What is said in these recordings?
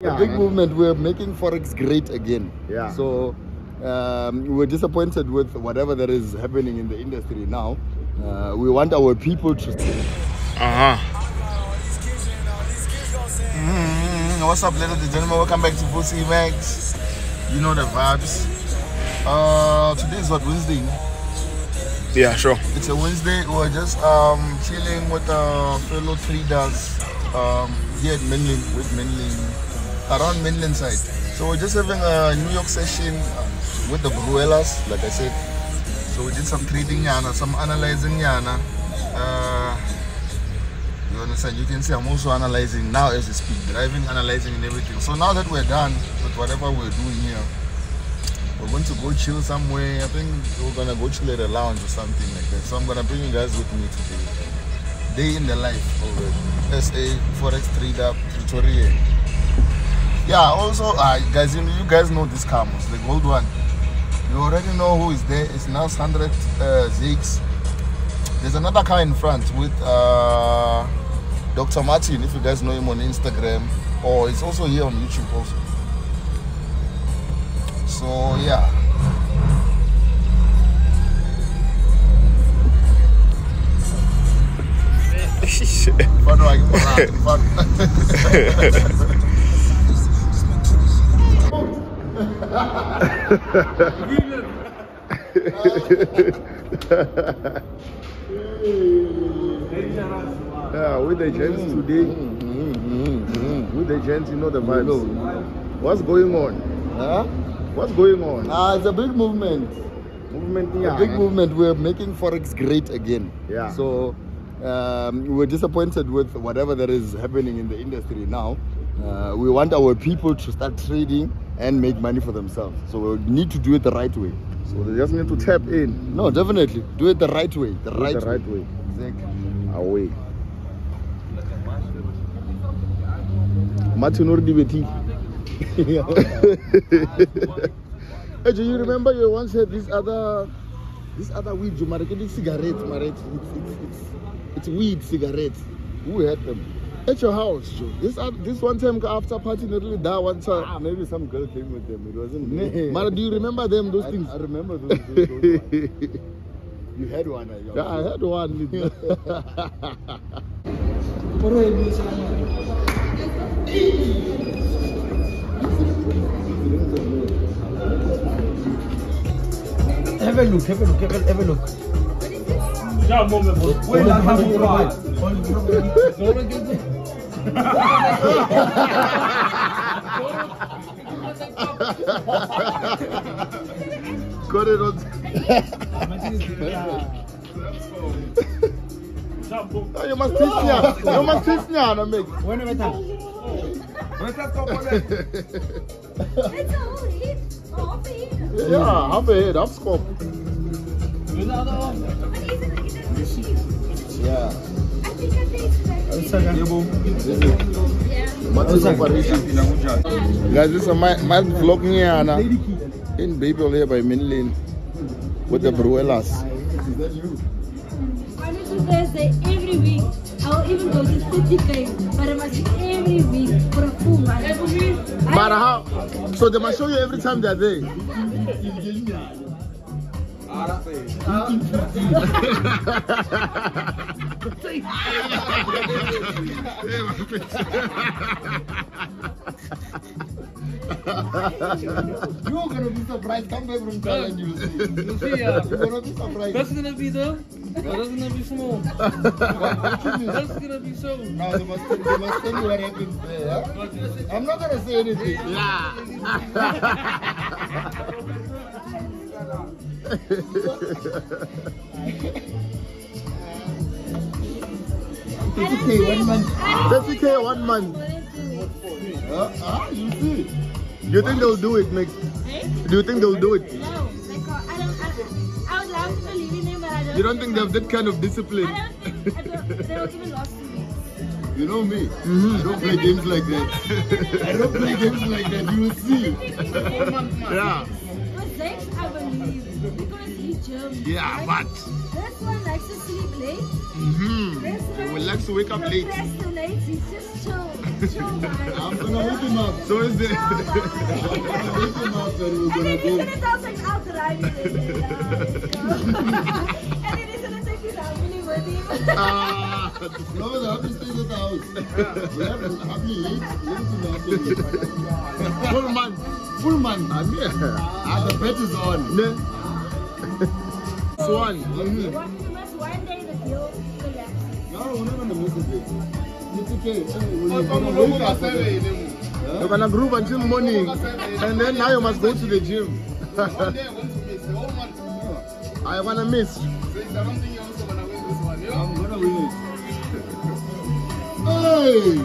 A big movement. We're making forex great again. Yeah. So um, we're disappointed with whatever that is happening in the industry now. Uh, we want our people to. Uh huh. Mm, what's up, ladies and gentlemen? Welcome back to Vussy Magz. You know the vibes. Uh, today is what Wednesday. Yeah, sure. It's a Wednesday. We're just um chilling with uh, fellow traders um here at Menlyn with Menlyn around mainland side. So we're just having a New York session with the Bruelas, like I said. So we did some trading yana, some analyzing yana. Uh, you understand? You can see I'm also analyzing now as we speak, driving, analyzing, and everything. So now that we're done with whatever we're doing here, we're going to go chill somewhere. I think we're gonna go chill at a lounge or something like that. So I'm gonna bring you guys with me today. Day in the life of SA Forex trader Pretoria. Yeah, also uh, guys, you, you guys know this Camus, the gold one. You already know who is there. It's now 100 uh, Zakes. There's another car in front with uh, Dr. Martin, if you guys know him on Instagram, or it's also here on YouTube also. So yeah. Fano akipora, fano. Yeah, with the gents today, with the gents, you know the vibes. What's going on? Huh? What's going on? Uh, it's a big movement. Movement A yeah. big movement. We're making forex great again. Yeah. So um, we're disappointed with whatever that is happening in the industry now. Uh, we want our people to start trading and make money for themselves. So we need to do it the right way. So they just need to tap in No, definitely do it the right way. The right the right way. Exactly. away. Martin Ordibeti. hey, do you remember you once had this other this other weed, you marketed cigarettes, it's, it's, it's, it's weed cigarettes. Who had them? At your house, Joe. This uh, this one time after party, not really that one time. Ah, maybe some girl came with them. It wasn't me. Mara, do you remember them, those I, things? I remember those. those, those ones. You had one. uh, yeah, I had one. Have a look, have a look, have a, have a look. Wait, I have a right. Got it on. You must teach me. You must teach me how make. When am I done? It's a whole. Yeah, half a head, sheep? Yeah. Guys, this is my my vlog here Anna. in Babel here by Menlyn with the Bruelas. Is that you? Monday to Thursday, every week. I will even go to 30k, but I must be every week for a full month. But how? So they must show you every time they're there. You're gonna be surprised. Come back from Thailand, you'll see. You see, yeah. You're gonna be surprised. That's gonna be the. That's gonna be small. That's gonna be so. Now they must, they must tell you what happens there. huh? I'm not gonna say anything. Thirty k one month. Thirty k one month. Huh? Ah, you see. Do you think they'll do it, Mick? Do you think they'll do it? No, like, uh, I don't, I, I would love to believe in them, but I don't. You don't think they have that kind of discipline? I don't, I don't, they don't even lost to me. You know me. Mm-hmm. I don't play games like that. I don't play games like that. You will see. Yeah. Yeah, right? but This one likes to sleep late. hmm, This one would like to wake up late. procrastinates. He's just chill. Chill vibe. I'm gonna wake him up. So is the Chill vibe. Wake him up and we're And gonna then he's go. gonna tell us out driving. And then he's gonna take his family with him. ah, No, the happy stays at the house. We have a happy late, late in the afternoon. full month. Full month. I'm here. Ah, the bet is on. Ne? Swan. One, you mm-hmm. must one day the deal collapses. No, we're not gonna miss it. It's okay. Eh, we're gonna come wake on, up. seven. Eh? You're gonna groove until morning, and then now you must go to the gym. I'm to miss the whole month. I wanna miss. So it's the you're also gonna win this one. I'm gonna win it. Hey!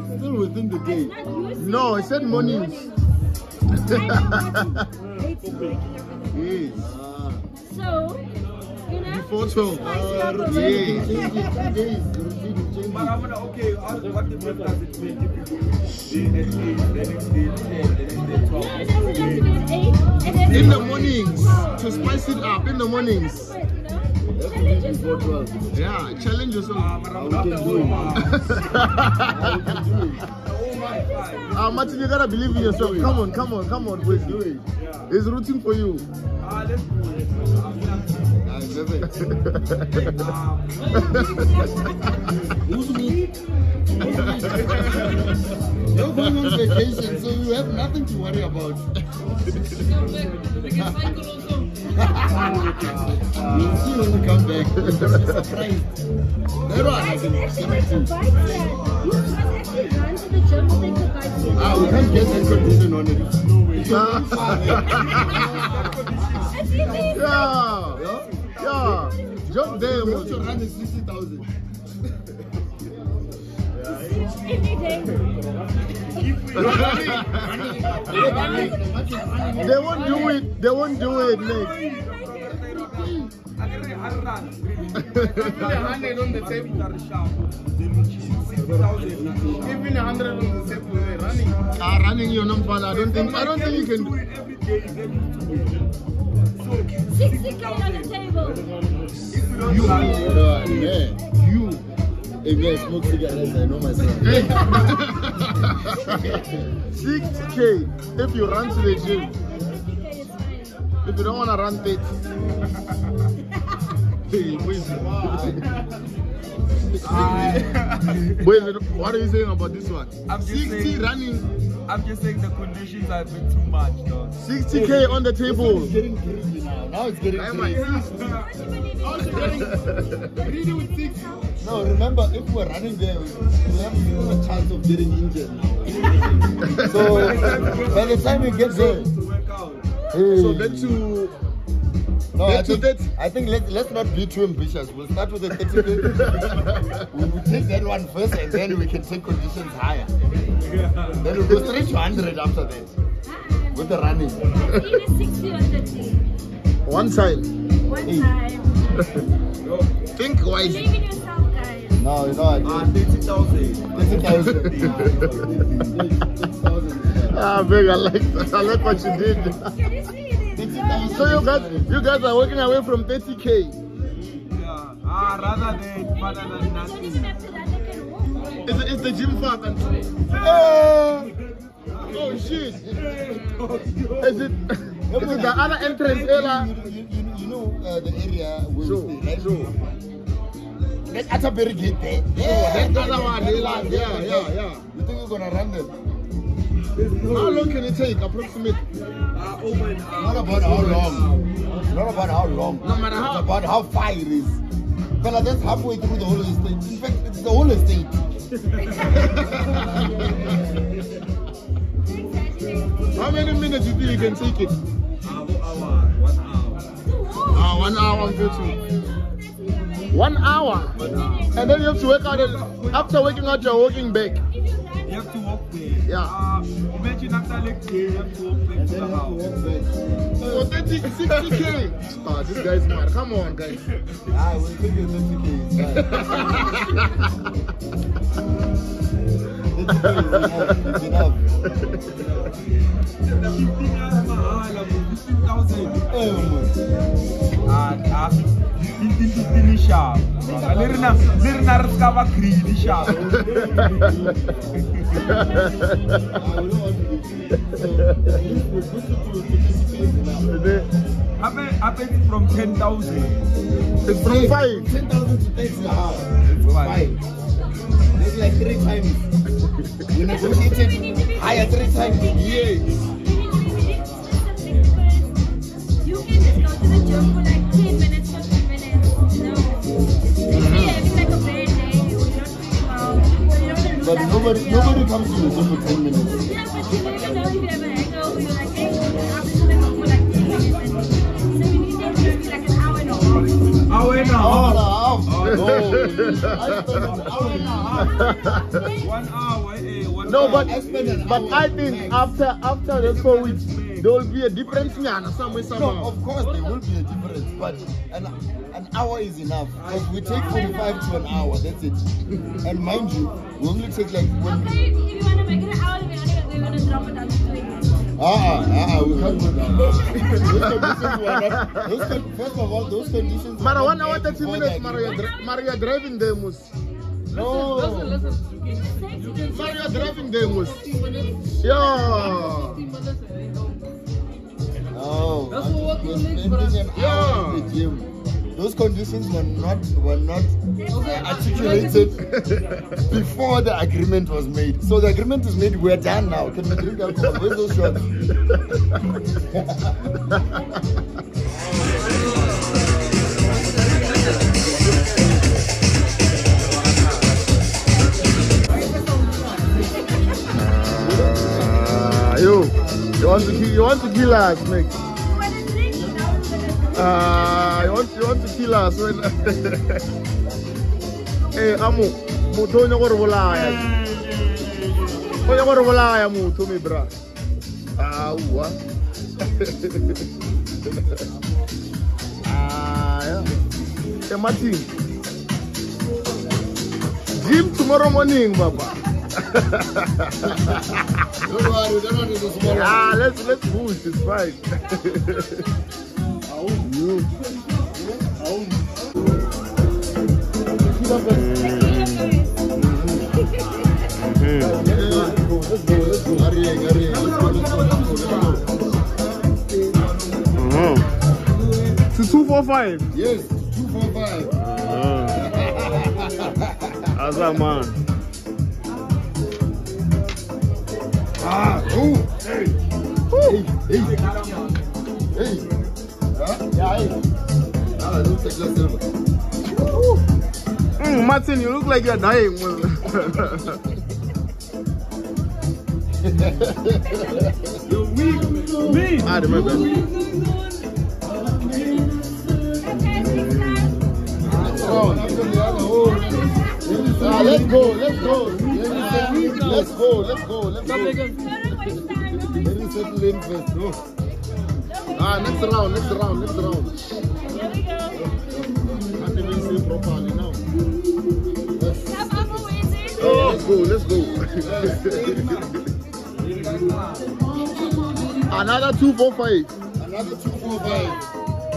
It's still within the game. Not you saying No, I said in the mornings. I am not late in waking up in the morning. Yes. So, you know, Before 12. Uh, routine. Yes. change it. Three days. Routine change But. I'm gonna, okay, what difference does it make if you go the next day, the next day 10, the next day 12? no, it doesn't have to be 8. In the mornings, to spice it up. In the mornings. You? Challenge yourself. Yeah, challenge yourself. But I'm we can do it. month. How we can do it. The whole month, fine. Ah, Martin, you gotta believe in yourself. Come on, come on, come on, boys. Do it. Yeah. It's rooting for you. Ah, let's do it. I'm not- perfect. Who's me? You're going on vacation, so you have nothing to worry about. You'll see when we come back. You'll be surprised. That one Guys, can actually can take bike there. You must actually run to the gym and take the bike there. Ah, we can't get that condition on it. It's easy. yeah, yeah. Jump there, We also man. run is 60,000. Day. They won't do it. They won't do it, mate. I can I. Even a hundred on the table. Even a hundred on the table. We're running. Ah, running your number. I don't think. I don't think you can. do it every day. Then you do it. 60k on the table. You. Yeah, you. If I smoke cigarettes, I know myself. 60k if you run to the gym. 60k is fine. If you don't want to run 30. Hey, boys. Wait, what are you saying about this one? I'm 60 saying- running, I'm just saying the conditions are a bit too much, though. 60k on the table. It's getting crazy now. Now it's getting Am crazy. Really with six. No, remember, if we're running there, we have a chance of getting injured now. so, by the time we get there, To work out. hey, So back to no, I back to think, I think let's, let's not be too ambitious. We'll start with the 30 we will take that one first and then we can take conditions higher. Then we'll go straight to 100 after that with the running. Either 60 or 30. one time. One time. Think wise. Believe in yourself, guys. No, you know, I Ah, think 30,000. 30,000. 30,000. Ah, big. I like. I like what you did. Can you see it? So you guys, you guys are working away from 30k. Yeah. Ah, rather than father than nothing. It's, it's the gym far country. Oh! oh shit! Is it? Is it the other entrance eh, area? You, you, you, you know uh, the area where Sure, we stay, right? sure. That Atterbury gate there. that other one, yeah, yeah, yeah, yeah. You think you're gonna run them? How long can it take, approximately? Uh, over an hour. Not about how long. Not about how long. No matter how- It's about how far it is. Fella, that's halfway through the whole estate. In fact, it's the whole estate. Exactly. How many minutes do you think you can take it? Hour, hour, one hour. Ah, one hour and fifty. One hour. And then you have to work out. After working out, you're walking back. You You have to walk there. Yeah. Ah, imagine after leg day, you have to walk back And to then the you have to house. walk back. For 30, 60k. Ah, this guy's mad. Come on, guys. Ah, we'll take you 30k. It's fine. It's enough. mahala mo 15000 Eh, man. Fifteen shop leri na leri na ri ska va greedy shop I don't want to be free. So, at least we put it to 50 is enough. abe abe it's from 10000 It's from five. 10,000 to 30 hours. It's Fine. fine. It's like three times. We negotiated higher three times. Yeah. You can just go to the for like 10 minutes. But nobody, nobody comes to the gym for 10 minutes. Yeah, but you never know if you have a hangover. You're like, hey, I'm just gonna go for like 10 minutes. And so we need to be like an hour and a half. hour and a Hour and a half half. No. An hour and a half. one hour eh one No, hour. but an but I think after after the four weeks there will be a difference nyana somewhere No, of course there will be a difference, but an, an hour is enough. Because we take 45 to an hour, that's it. And mind you, we only take like one. Okay, if you want to make it an hour, we're gonna, drop it down to 20. Ah, ah, ah, we can't go down. those not. First of all, those conditions. Mara were one hour there thirty before minutes. the Maria, dri- Maria driving there, mus. No. Maria driving there, mus. Yeah. No. You're spending an hour Yeah. in the gym. Those conditions were not were not articulated before the agreement was made. So the agreement is made. We're done now. Can we drink alcohol? Where's those shots? want to kill, you want to kill us, mate. You want to drink? Now we're gonna Ah, you want you want to kill us when Eh, amo, motho o nya go re bolaya. O nya go re bolaya motho me bra. Ah, wa. Ah, yeah. Hey, Martin. Gym tomorrow morning, Papa. Don't worry, that one is a small one. Ah, let's let's boost. It's fine. you. Let's go, let's go. Hurry, hurry, let's go, let's go, let's go, let's go. It's two four five. Yes, two, four, five. How's that man? Ah, oh, hey, hey, hey, hey. Huh? Yeah. Ah. Mm, Martin, you look like you're dying. man. you weak me ah, remember. Oh, after the other, oh. Ah, let's go, let's go. Let's go, let's go, let's go. Let me settle in first. No. Ah, next round, next round, next round. Can't even see properly now. Oh, let's go, let's go. Another two, four, five. Another two, four, five.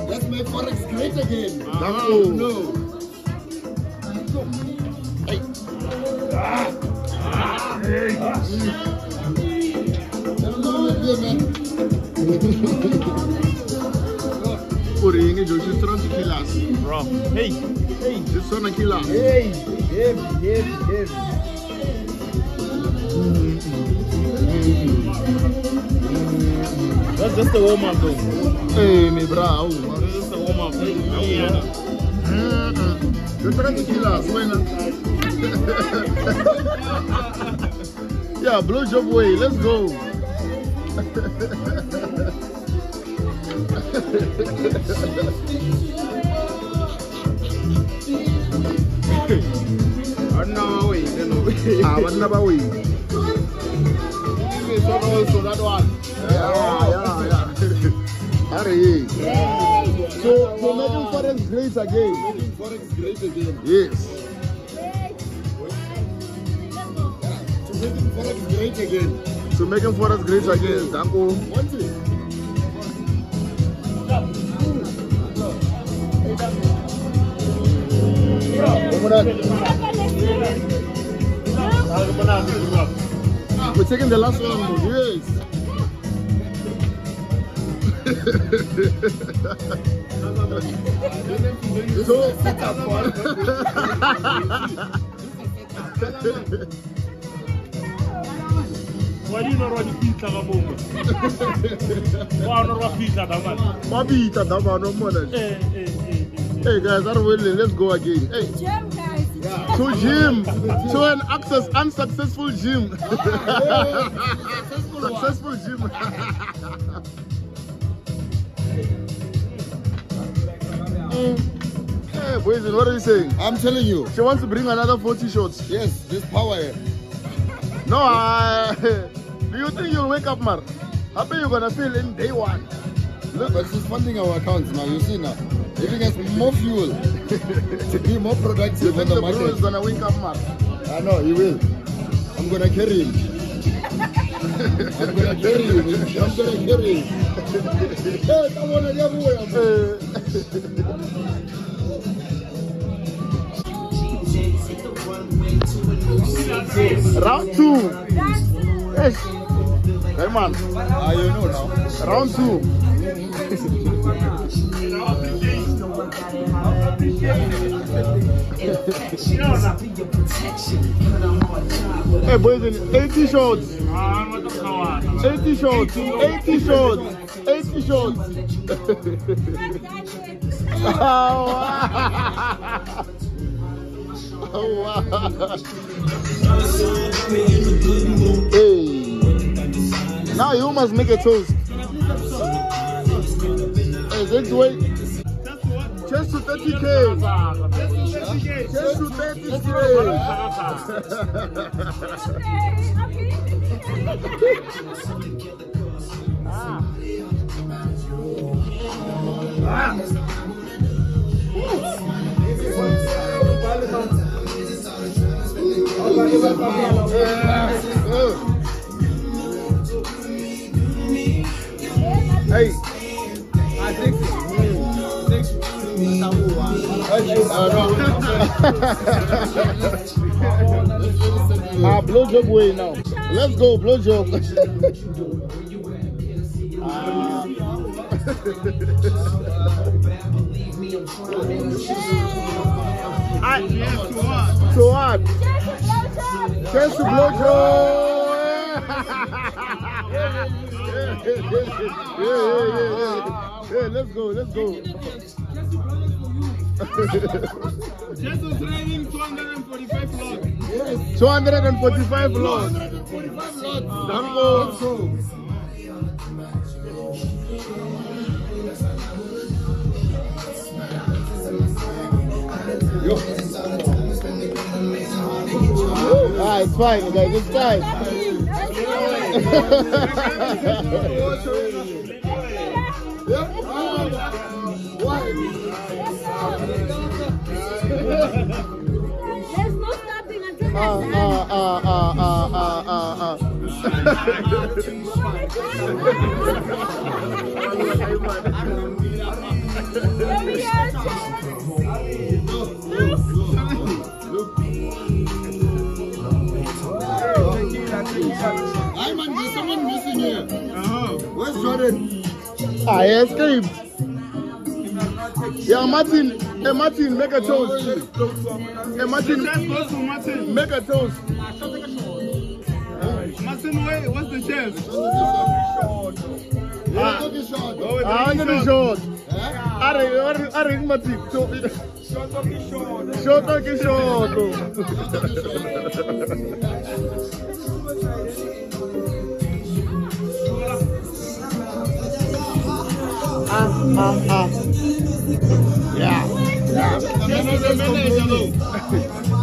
Let's make Forex great again. Ah. No, no. She's trying to kill us. Bro. Hey, hey, she's trying to kill us. Hey, heavy, heavy, heavy. That's just a warm up though. Hey, me bra. That's just a warm up. Mm-mm. You're trying to kill us, when? blow job way. Let's go. no way no way Ah, but never way. This that one. Yeah, yeah, yeah. Hurry. So, so making forex great again. Making Forex great again. Yes. Forex great again. To making Forest great again. Danko. We're taking the last one. Yes. so, wa dino rwa di fitlha ka mongwe wa no rwa fitlha ka mane Mabita Damano Mona. eh eh eh Hey guys, are willing? Let's go again. Hey, Gym, guys. to gym, to an access unsuccessful gym. Successful gym. Hey, boys, what are you saying? I'm telling you. She wants to bring another 40 shots. Yes, this power here. No, I, do you think you'll wake up, Mar? How are you gonna feel in day one? Look, but she's funding our accounts now. You see now, giving us more fuel to be more productive on think the the bro is gonna wake up, Mar? I know he will. I'm gonna carry him. I'm gonna carry him. I'm gonna carry him. Hey, come on, everywhere. man. Round two. Yes. Hey man, Ah, you know now. round two. Hey boys, 80 shots. ah mo to khawana 80 shots. 80 shots. 80 shots. Oh, wow. Oh, wow. Hey. Now you must make a toast. Hey, let's wait. Just to 30k. Just to 30k. Hey. Ah, blow job way now. Let's go, blow job. Ah, yes, what? So what? Just to blow job. Yeah, yeah, yeah, yeah. Yeah, let's go, let's go. Jesus training 245 lots. 245 lots. 245 lots. Dango. Ah, it's fine, guys. It's fine. There's no stopping until Ah, that's ah, ah, ah, ah, ah, I escaped. Yeah, Martin. Hey, Martin, make a toast. Hey, Martin, Martin. make a toast. Martin, wait, what's the chef? Yeah, take a shot. Go with I the want to short. Are, are, are, Martin. So, short, okay, short. Ah, ah, ah. Yeah. The manager's complaining.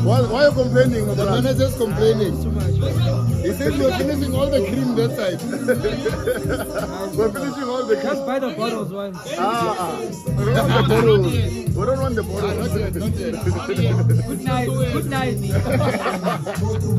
Why, why are you complaining, The brother? manager's complaining. He said you're finishing all the cream that side. We're finishing all the Just buy the bottles once. Ah, ah. We don't want the bottle. We don't want the bottle. Not yet, not yet. Good night. Good night.